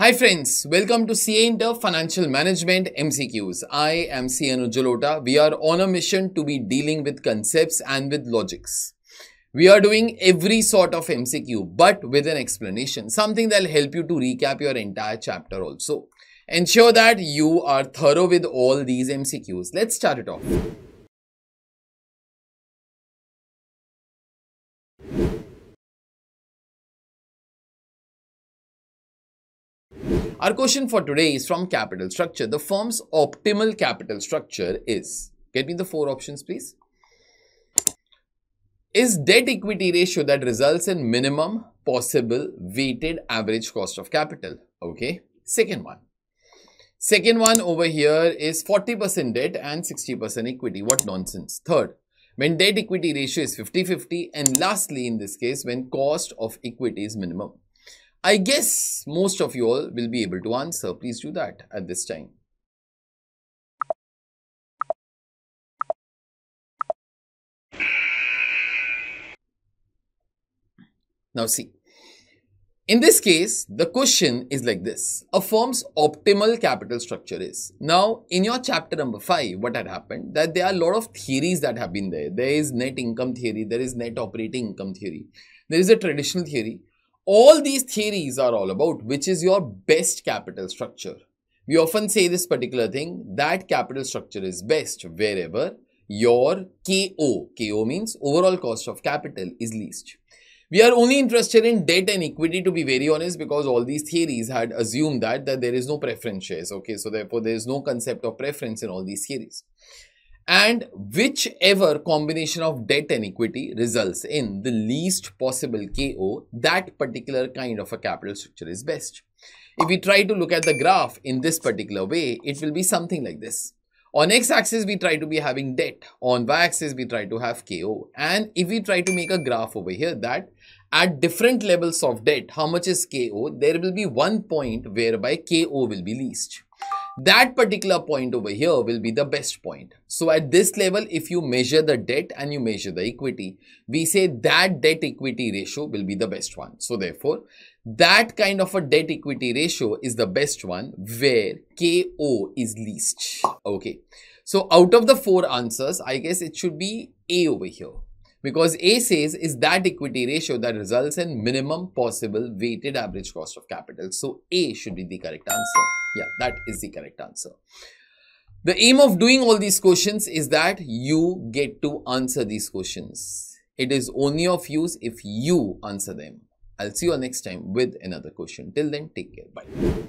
Hi friends, welcome to CA Inter Financial Management MCQs. I am CA Anuj We are on a mission to be dealing with concepts and with logics. We are doing every sort of MCQ but with an explanation, something that will help you to recap your entire chapter also. Ensure that you are thorough with all these MCQs. Let's start it off. Our question for today is from capital structure. The firm's optimal capital structure is, get me the four options please. Is debt equity ratio that results in minimum possible weighted average cost of capital. Okay. Second one. Second one over here is 40% debt and 60% equity. What nonsense. Third, when debt equity ratio is 50-50 and lastly in this case when cost of equity is minimum. I guess most of you all will be able to answer. Please do that at this time. Now see, in this case, the question is like this. A firm's optimal capital structure is. Now, in your chapter number 5, what had happened? That there are a lot of theories that have been there. There is net income theory. There is net operating income theory. There is a traditional theory. All these theories are all about which is your best capital structure. We often say this particular thing that capital structure is best wherever your KO, KO means overall cost of capital is least. We are only interested in debt and equity to be very honest because all these theories had assumed that, that there is no preference shares. Okay, so therefore there is no concept of preference in all these theories and whichever combination of debt and equity results in the least possible KO, that particular kind of a capital structure is best. If we try to look at the graph in this particular way, it will be something like this. On x-axis, we try to be having debt. On y-axis, we try to have KO. And if we try to make a graph over here that at different levels of debt, how much is KO, there will be one point whereby KO will be least that particular point over here will be the best point. So at this level, if you measure the debt and you measure the equity, we say that debt equity ratio will be the best one. So therefore, that kind of a debt equity ratio is the best one where KO is least. Okay. So out of the four answers, I guess it should be A over here because A says is debt equity ratio that results in minimum possible weighted average cost of capital. So A should be the correct answer. Yeah, that is the correct answer. The aim of doing all these questions is that you get to answer these questions. It is only of use if you answer them. I'll see you next time with another question. Till then, take care. Bye.